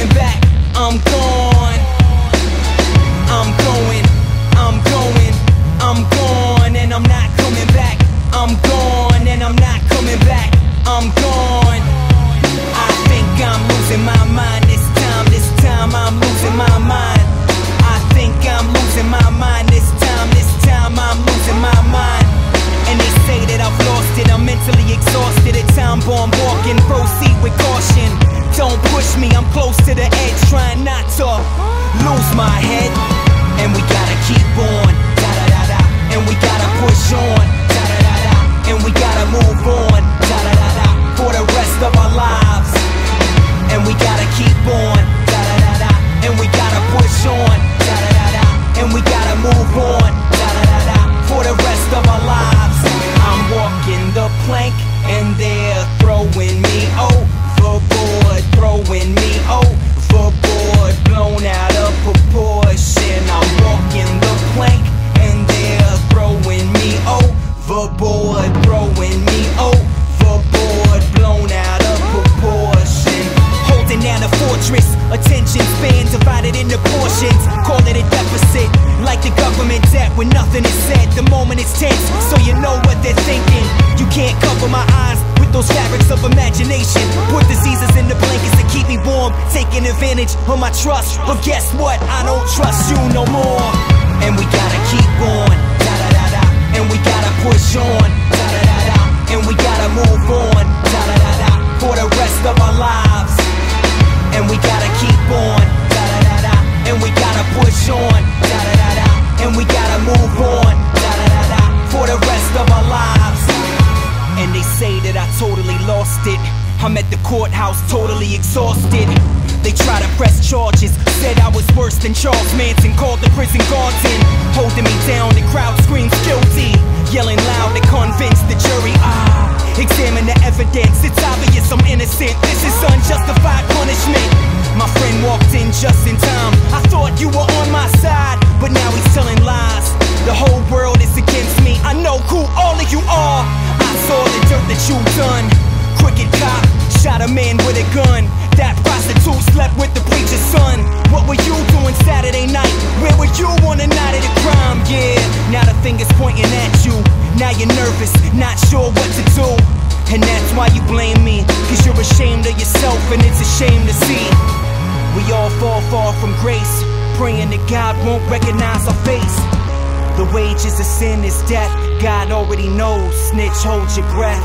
coming back. I'm gone. I'm going. I'm going. I'm gone and I'm not coming back. I'm gone and I'm not coming back. I'm gone. I think I'm losing my mind this time. This time I'm losing my mind. I think I'm losing my mind this time. This time I'm losing my mind. And they say that I've lost it. I'm mentally exhausted. A time bomb walking. Proceed with caution. Don't push me. I'm close to the edge. Trying not to lose my head. And we gotta keep on. Da da da. And we gotta push on. And we gotta move on. Of. Put diseases in the blankets to keep me warm. Taking advantage of my trust. But guess what? I don't trust you no more. And we gotta keep on. Da da da da. And we gotta push on. Da da da da. And we gotta move on. Da da da da. For the rest of our lives. And we gotta keep on. Da da da da. And we gotta push on. Da da da da. And we gotta move on. For the rest of our lives. And they say that I totally lost it. I'm at the courthouse, totally exhausted. They try to press charges, said I was worse than Charles Manson. Called the prison guards in, holding me down. The crowd screams guilty, yelling loud to convince the jury. Ah, examine the evidence. It's obvious I'm innocent. This is unjustified punishment. My friend walked in just in time. I thought you were on my side, but now he's telling lies. The whole world is against me. I know who all of you are. I saw the dirt that you've done. Pointing at you. Now you're nervous, not sure what to do. And that's why you blame me. Cause you're ashamed of yourself and it's a shame to see. We all fall far from grace. Praying that God won't recognize our face. The wages of sin is death. God already knows. Snitch, hold your breath.